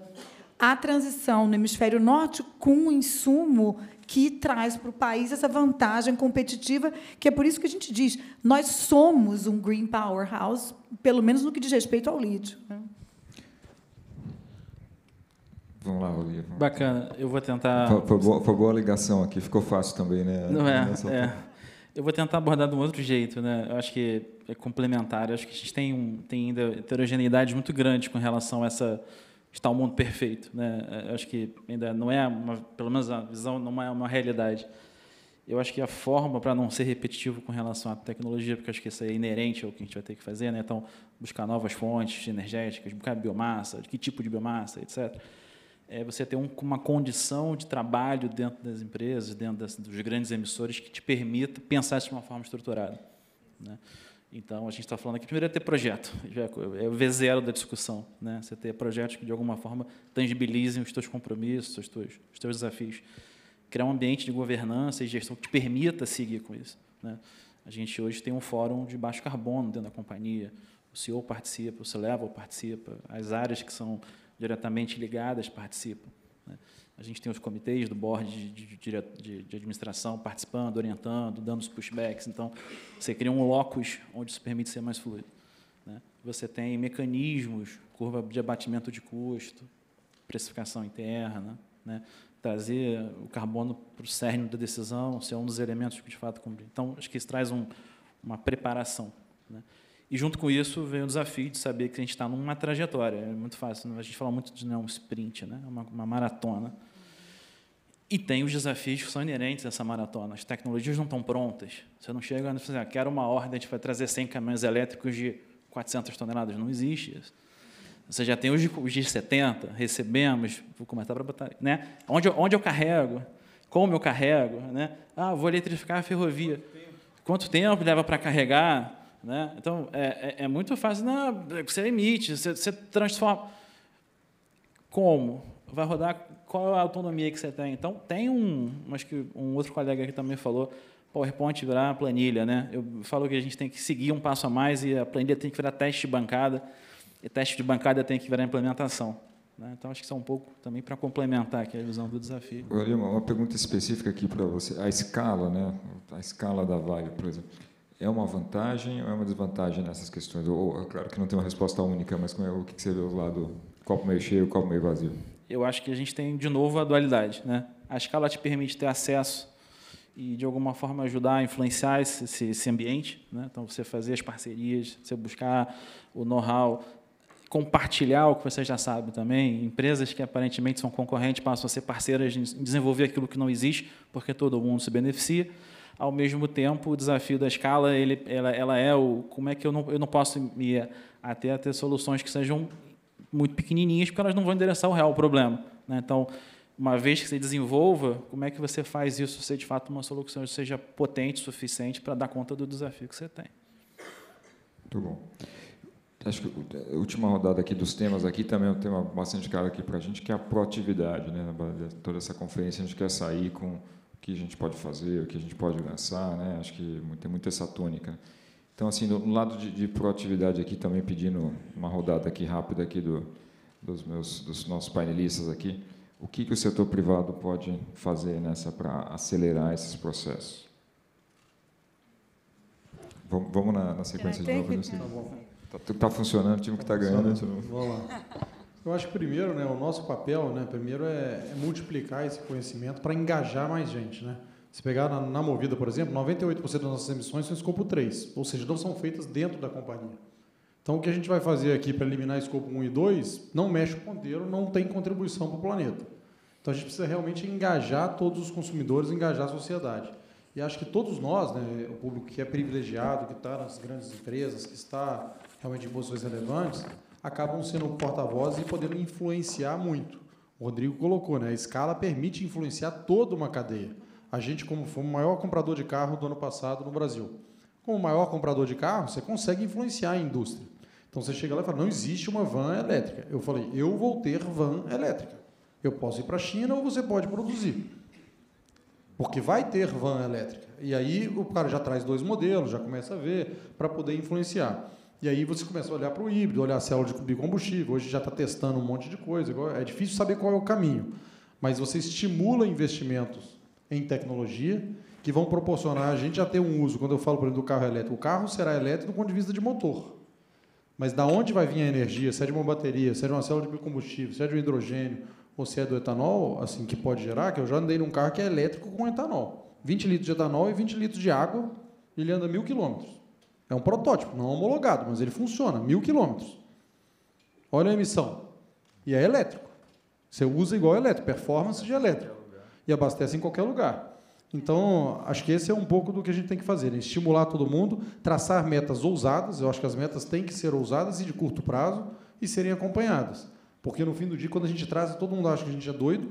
a transição no hemisfério norte com um insumo que traz para o país essa vantagem competitiva, que é por isso que a gente diz, nós somos um green powerhouse, pelo menos no que diz respeito ao lítio. Né? Vamos lá, Olívio. Bacana, eu vou tentar... Foi, foi, boa, foi boa a ligação aqui, ficou fácil também, né? Não é, é. Eu vou tentar abordar de um outro jeito, né? Eu acho que é complementar. Eu acho que a gente tem, um, tem ainda heterogeneidade muito grande com relação a essa está o mundo perfeito, né? Eu acho que ainda não é, uma, pelo menos a visão não é uma realidade. Eu acho que a forma para não ser repetitivo com relação à tecnologia, porque acho que isso é inerente ao que a gente vai ter que fazer, né? Então, buscar novas fontes energéticas, buscar biomassa, de que tipo de biomassa, etc. É você ter um, uma condição de trabalho dentro das empresas, dentro das, dos grandes emissores, que te permita pensar isso de uma forma estruturada. Né? Então, a gente está falando aqui, primeiro é ter projeto, é o V0 da discussão. Né? Você ter projetos que, de alguma forma, tangibilizem os seus compromissos, os teus, os teus desafios. Criar um ambiente de governança e gestão que te permita seguir com isso. Né? A gente hoje tem um fórum de baixo carbono dentro da companhia. O CEO participa, o C-Level participa, as áreas que são diretamente ligadas participam. A gente tem os comitês do board de, de, de, de, administração participando, orientando, dando os pushbacks. Então, você cria um locus onde isso permite ser mais fluido. Né? Você tem mecanismos, curva de abatimento de custo, precificação interna, né? trazer o carbono para o cerne da decisão, ser um dos elementos que de fato cumprir. Então, acho que isso traz um, uma preparação. Né? E junto com isso vem o desafio de saber que a gente está numa trajetória. É muito fácil. Né? A gente fala muito de não um sprint, né? uma, uma maratona. E tem os desafios que são inerentes a essa maratona. As tecnologias não estão prontas. Você não chega e fala, ah, quero uma ordem, a gente vai trazer 100 caminhões elétricos de 400 toneladas. Não existe isso. Você já tem os de, os de 70, recebemos, vou comentar para botar, né? Onde, onde eu carrego, como eu carrego, né? Ah, vou eletrificar a ferrovia. Quanto tempo leva para carregar? Né? Então, é, é, é, muito fácil. Não, você emite, você, você transforma. Como? Vai rodar. Qual é a autonomia que você tem? Então, tem um. Acho que um outro colega aqui também falou. PowerPoint virar planilha, né? Eu falo que a gente tem que seguir um passo a mais e a planilha tem que virar teste de bancada e teste de bancada tem que virar implementação. Né? Então, acho que isso é um pouco também para complementar aqui a visão do desafio. Olha, uma pergunta específica aqui para você. A escala, né? a escala da Vale, por exemplo, é uma vantagem ou é uma desvantagem nessas questões? Ou, é claro que não tem uma resposta única, mas como é, o que você vê do lado copo meio cheio, copo meio vazio? Eu acho que a gente tem, de novo, a dualidade. Né? A escala te permite ter acesso e, de alguma forma, ajudar a influenciar esse, esse ambiente. Né? Então, você fazer as parcerias, você buscar o know-how, compartilhar o que você já sabe também. Empresas que aparentemente são concorrentes passam a ser parceiras em desenvolver aquilo que não existe, porque todo mundo se beneficia. Ao mesmo tempo, o desafio da escala, ele, ela, ela é o como é que eu não, eu não posso me até a ter soluções que sejam muito pequenininhas, porque elas não vão endereçar o real problema. Né? Então, uma vez que você desenvolva, como é que você faz isso ser de fato uma solução que seja potente o suficiente para dar conta do desafio que você tem? Muito bom. Acho que a última rodada aqui dos temas aqui também é um tema bastante caro aqui para a gente, que é a proatividade. Né? Toda essa conferência a gente quer sair com que a gente pode fazer, o que a gente pode lançar. Né? Acho que tem muito essa tônica. Então, assim, no lado de, de proatividade aqui, também pedindo uma rodada aqui rápida aqui do, dos, meus, dos nossos painelistas aqui, o que, que o setor privado pode fazer nessa para acelerar esses processos? Vamos, vamos na, na sequência de novo. Tá Está tá funcionando, o time que está ganhando. Vamos lá. (laughs) Eu acho que primeiro, né, o nosso papel, né, primeiro é, é multiplicar esse conhecimento para engajar mais gente, né? Se pegar na, na, Movida, por exemplo, 98% das nossas emissões são escopo 3, ou seja, não são feitas dentro da companhia. Então, o que a gente vai fazer aqui para eliminar escopo 1 e 2 não mexe o ponteiro, não tem contribuição para o planeta. Então, a gente precisa realmente engajar todos os consumidores, engajar a sociedade. E acho que todos nós, né, o público que é privilegiado, que está nas grandes empresas, que está realmente em posições relevantes, acabam sendo porta-vozes e podendo influenciar muito. O Rodrigo colocou, né? A escala permite influenciar toda uma cadeia. A gente, como foi o maior comprador de carro do ano passado no Brasil, como maior comprador de carro, você consegue influenciar a indústria. Então você chega lá e fala: não existe uma van elétrica. Eu falei: eu vou ter van elétrica. Eu posso ir para a China ou você pode produzir. Porque vai ter van elétrica. E aí o cara já traz dois modelos, já começa a ver, para poder influenciar. E aí você começa a olhar para o híbrido, olhar a célula de combustível. Hoje já está testando um monte de coisa. É difícil saber qual é o caminho. Mas você estimula investimentos em tecnologia que vão proporcionar a gente a ter um uso. Quando eu falo, por exemplo, do carro elétrico, o carro será elétrico do ponto de vista de motor. Mas da onde vai vir a energia? Se é de uma bateria, se é de uma célula de biocombustível, se é de um hidrogênio, ou se é do etanol, assim, que pode gerar, que eu já andei num carro que é elétrico com etanol. 20 litros de etanol e 20 litros de água, ele anda mil quilômetros. É um protótipo, não homologado, mas ele funciona, mil quilômetros. Olha a emissão. E é elétrico. Você usa igual elétrico, performance de elétrico. E abastece em qualquer lugar. Então, acho que esse é um pouco do que a gente tem que fazer, né? estimular todo mundo, traçar metas ousadas. Eu acho que as metas têm que ser ousadas e de curto prazo e serem acompanhadas. Porque no fim do dia, quando a gente traz, todo mundo acha que a gente é doido,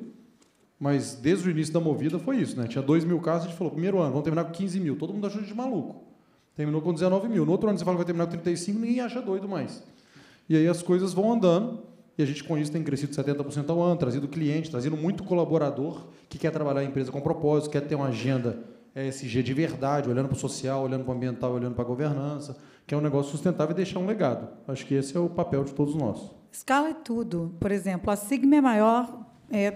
mas desde o início da movida foi isso. Né? Tinha 2 mil carros, a gente falou, primeiro ano, vamos terminar com 15 mil. Todo mundo achou gente maluco. Terminou com 19 mil. No outro ano você fala que vai terminar com 35, ninguém acha doido mais. E aí as coisas vão andando, e a gente com isso tem crescido 70% ao ano, trazido cliente, trazido muito colaborador que quer trabalhar em empresa com propósito, quer ter uma agenda ESG de verdade, olhando para o social, olhando para o ambiental, olhando para a governança, que é um negócio sustentável e deixar um legado. Acho que esse é o papel de todos nós. Escala é tudo. Por exemplo, a Sigma é maior. É,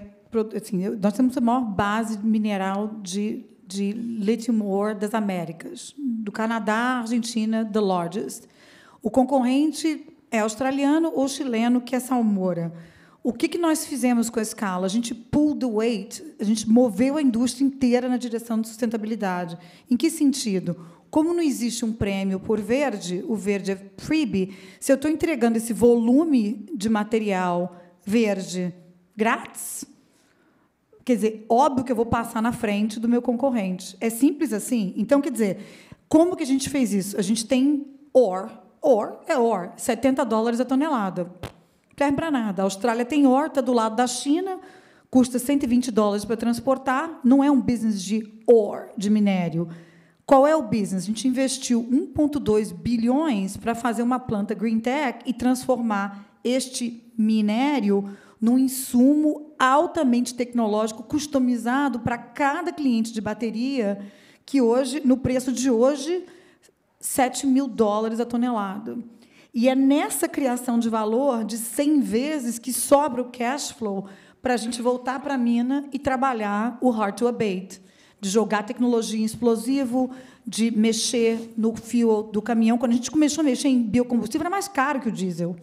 assim, nós temos a maior base mineral de, de lithium ore das Américas. Do Canadá, Argentina, the largest. O concorrente é australiano ou chileno, que é Salmoura. O que, que nós fizemos com a escala? A gente pulled the weight, a gente moveu a indústria inteira na direção de sustentabilidade. Em que sentido? Como não existe um prêmio por verde, o verde é freebie, se eu estou entregando esse volume de material verde grátis, quer dizer, óbvio que eu vou passar na frente do meu concorrente. É simples assim? Então, quer dizer, como que a gente fez isso? A gente tem OR. OR é OR, 70 dólares a tonelada. Não serve para nada. A Austrália tem OR, está do lado da China, custa 120 dólares para transportar, não é um business de OR, de minério qual é o business? A gente investiu 1,2 bilhões para fazer uma planta green tech e transformar este minério num insumo altamente tecnológico, customizado para cada cliente de bateria, que hoje, no preço de hoje, 7 mil dólares a tonelada. E é nessa criação de valor de 100 vezes que sobra o cash flow para a gente voltar para a mina e trabalhar o hard to abate de jogar tecnologia em explosivo, de mexer no fio do caminhão. Quando a gente começou a mexer em biocombustível, era mais caro que o diesel.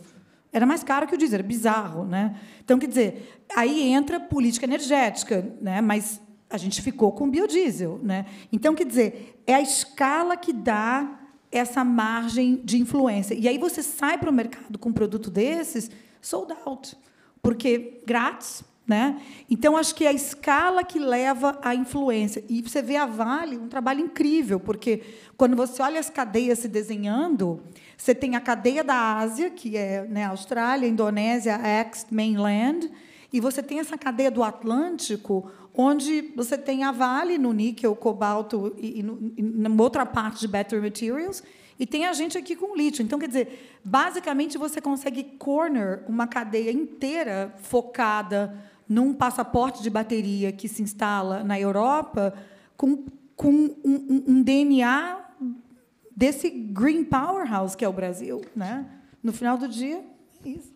Era mais caro que o diesel, era bizarro. Né? Então, quer dizer, aí entra política energética, né? mas a gente ficou com biodiesel. Né? Então, quer dizer, é a escala que dá essa margem de influência. E aí você sai para o mercado com um produto desses, sold out. Porque grátis, né? Então, acho que é a escala que leva à influência. E você vê a Vale, um trabalho incrível, porque quando você olha as cadeias se desenhando, você tem a cadeia da Ásia, que é né, Austrália, Indonésia, ex mainland, e você tem essa cadeia do Atlântico, onde você tem a Vale no níquel, cobalto e, e, e numa outra parte de Battery Materials, e tem a gente aqui com lítio. Então, quer dizer, basicamente você consegue corner uma cadeia inteira focada num passaporte de bateria que se instala na Europa com, com um, um, um DNA desse green powerhouse que é o Brasil, né? No final do dia, isso.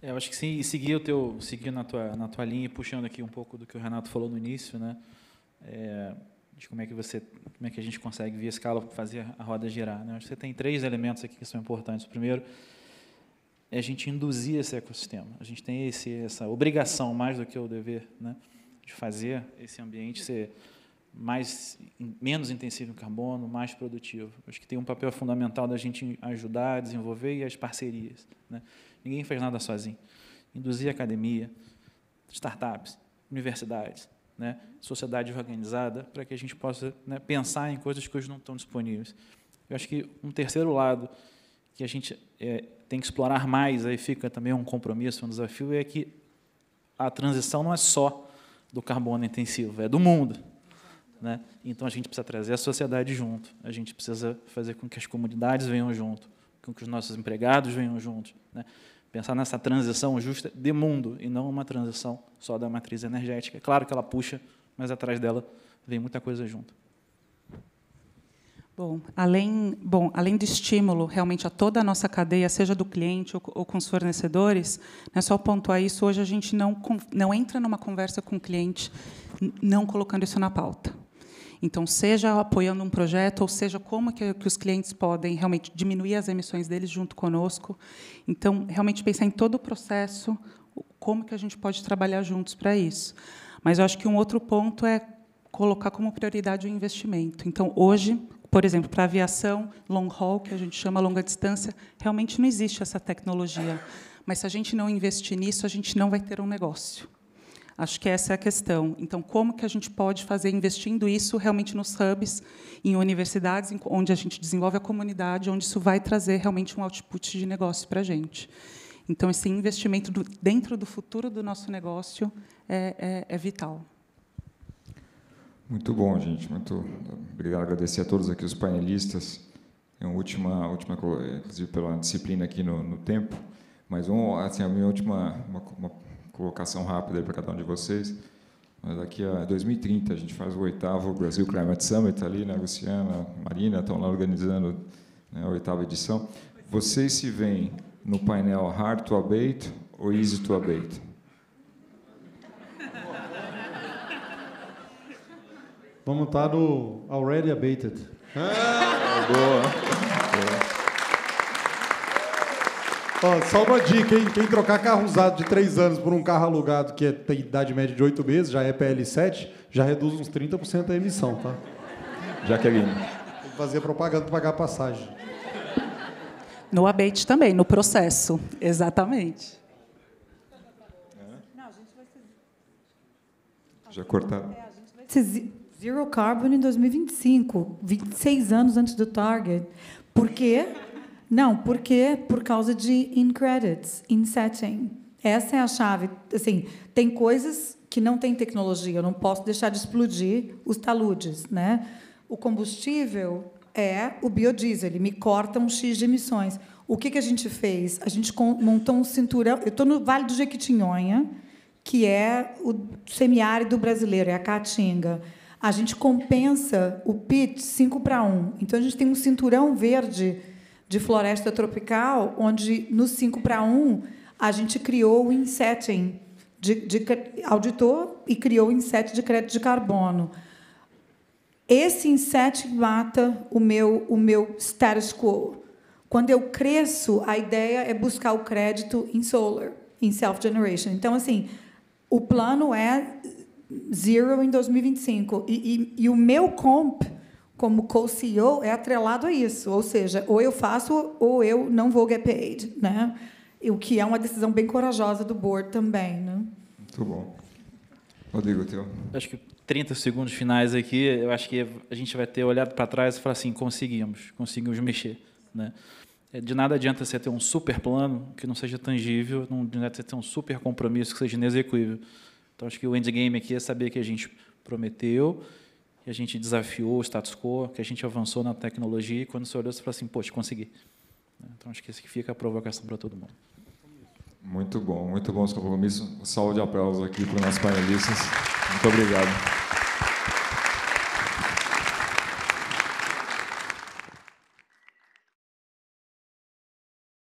É, eu acho que sim, seguir o teu, seguir na tua na tua linha, puxando aqui um pouco do que o Renato falou no início, né? É, de como é que você, como é que a gente consegue via escala fazer a roda girar, né? Você tem três elementos aqui que são importantes. O primeiro é a gente induzir esse ecossistema. A gente tem esse, essa obrigação, mais do que o dever, né, de fazer esse ambiente ser mais, menos intensivo em carbono, mais produtivo. Acho que tem um papel fundamental da gente ajudar a desenvolver e as parcerias. Né? Ninguém faz nada sozinho. Induzir academia, startups, universidades, né? sociedade organizada, para que a gente possa né, pensar em coisas que hoje não estão disponíveis. Eu acho que um terceiro lado que a gente é, tem que explorar mais, aí fica também um compromisso, um desafio, é que a transição não é só do carbono intensivo, é do mundo. Né? Então a gente precisa trazer a sociedade junto, a gente precisa fazer com que as comunidades venham junto, com que os nossos empregados venham juntos. Né? Pensar nessa transição justa de mundo e não uma transição só da matriz energética. É claro que ela puxa, mas atrás dela vem muita coisa junto. Bom, além, bom, além do estímulo realmente a toda a nossa cadeia, seja do cliente ou, ou com os fornecedores, né, só pontuar isso, hoje a gente não, não entra numa conversa com o cliente não colocando isso na pauta. Então, seja apoiando um projeto, ou seja, como que, que, os clientes podem realmente diminuir as emissões deles junto conosco. Então, realmente pensar em todo o processo, como que a gente pode trabalhar juntos para isso. Mas eu acho que um outro ponto é colocar como prioridade o investimento. Então, hoje, por exemplo, para aviação long haul, que a gente chama longa distância, realmente não existe essa tecnologia. Mas se a gente não investir nisso, a gente não vai ter um negócio. Acho que essa é a questão. Então, como que a gente pode fazer investindo isso realmente nos hubs, em universidades, onde a gente desenvolve a comunidade, onde isso vai trazer realmente um output de negócio para a gente. Então, esse investimento dentro do futuro do nosso negócio é, é, é vital. Muito bom, gente. Muito obrigado. Agradecer a todos aqui os panelistas. É uma última, última inclusive pela disciplina aqui no, no tempo. Mas um, assim, a minha última uma, uma colocação rápida para cada um de vocês. Mas daqui a 2030 a gente faz o oitavo Brasil Climate Summit ali, né? Luciana, Marina estão lá organizando né, a oitava edição. Vocês se veem no painel Hard to Abate ou Easy to Abate? Vamos estar no Already Abated. Ah, boa. Ó, só uma dica, hein? Quem trocar carro usado de 3 anos por um carro alugado que é, tem idade média de 8 meses, já é PL7, já reduz uns 30% a emissão, tá? Jaqueline. Tem que fazer propaganda para pagar a passagem. No abate também, no processo. Exatamente. Já cortaram? Zero carbon em 2025, 26 anos antes do target. Por quê? Não, porque por causa de in credits, in setting. Essa é a chave. Assim, tem coisas que não tem tecnologia, eu não posso deixar de explodir os taludes, né? O combustível é o biodiesel, ele me corta um X de emissões. O que, que a gente fez? A gente montou um cinturão. Eu estou no Vale do Jequitinhonha, que é o semiárido brasileiro, é a Caatinga. A gente compensa o PIT 5 para 1. Então, a gente tem um cinturão verde de floresta tropical, onde, no 5 para 1, a gente criou o insetting, de, de, auditou e criou o inset de crédito de carbono. Esse inset mata o meu, o meu status quo. Quando eu cresço, a ideia é buscar o crédito em solar, em self-generation. Então, assim, o plano é zero em 2025. E, e, e o meu comp, como co-CEO, é atrelado a isso. Ou seja, ou eu faço ou eu não vou get paid. Né? O que é uma decisão bem corajosa do board também. Né? Muito bom. Rodrigo, teu. Acho que 30 segundos finais aqui, eu acho que a gente vai ter olhado para trás e falar assim, conseguimos, conseguimos mexer. Né? É, de nada adianta você ter um super plano que não seja tangível, não adianta você ter um super compromisso que seja inexequível. Então, acho que o endgame aqui é saber que a gente prometeu, que a gente desafiou o status quo, que a gente avançou na tecnologia, e quando você olhou, você falou assim, poxa, consegui. Então, acho que isso que fica a provocação para todo mundo. Muito bom, muito bom os compromissos. Salve de aplausos aqui para os nossos panelistas. Muito obrigado.